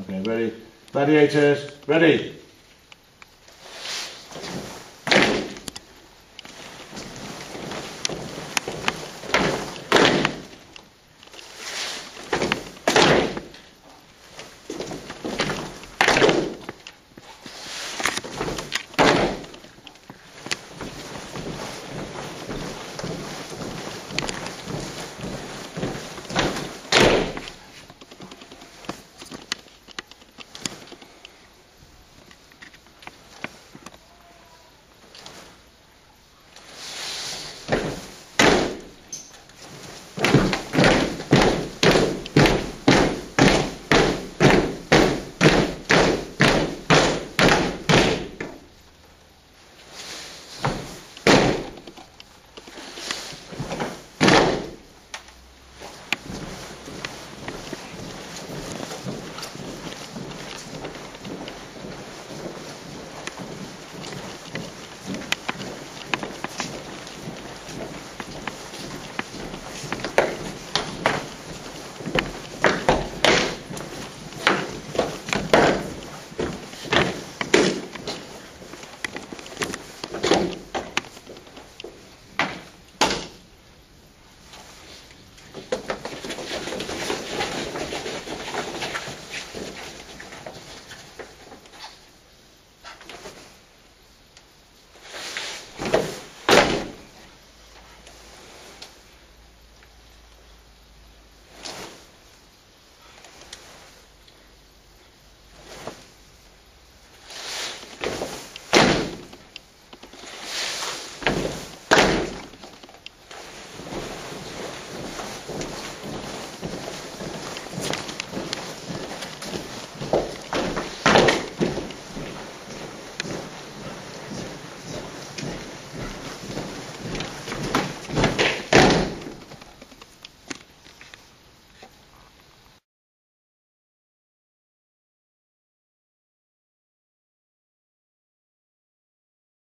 Okay, ready? Gladiators, ready?